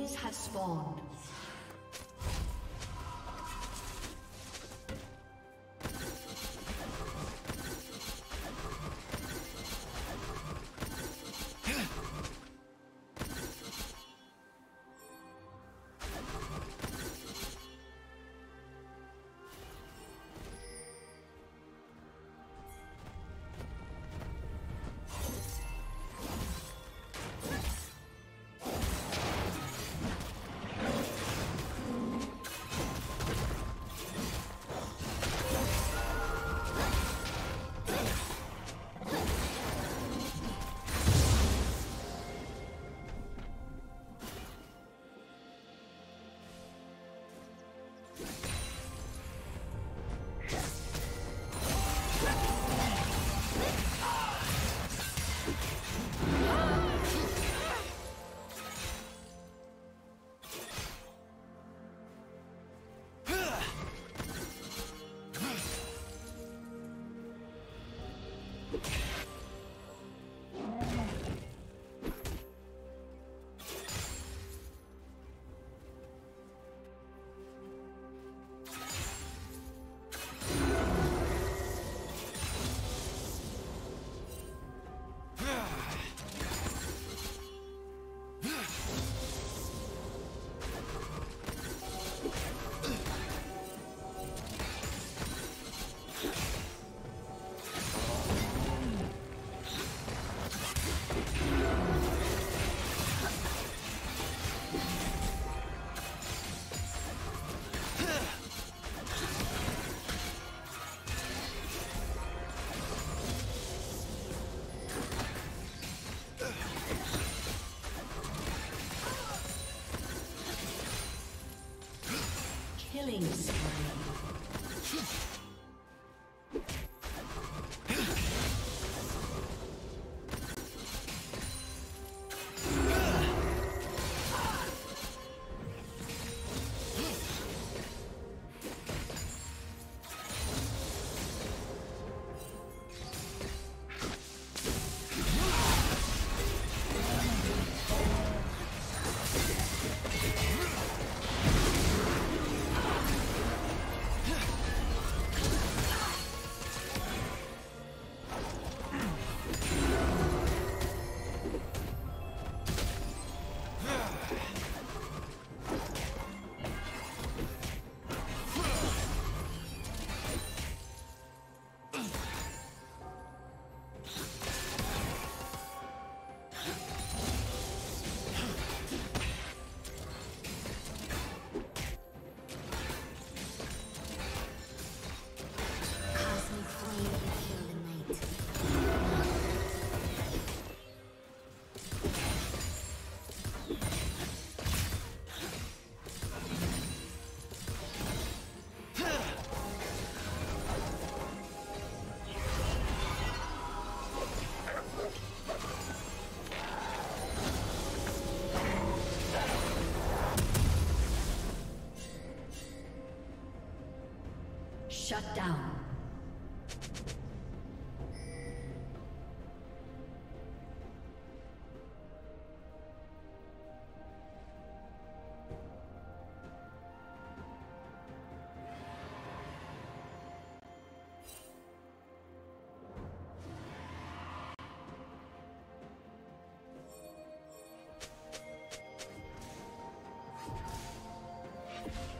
Have spawned. Killing spree. Shut down. you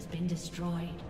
has been destroyed.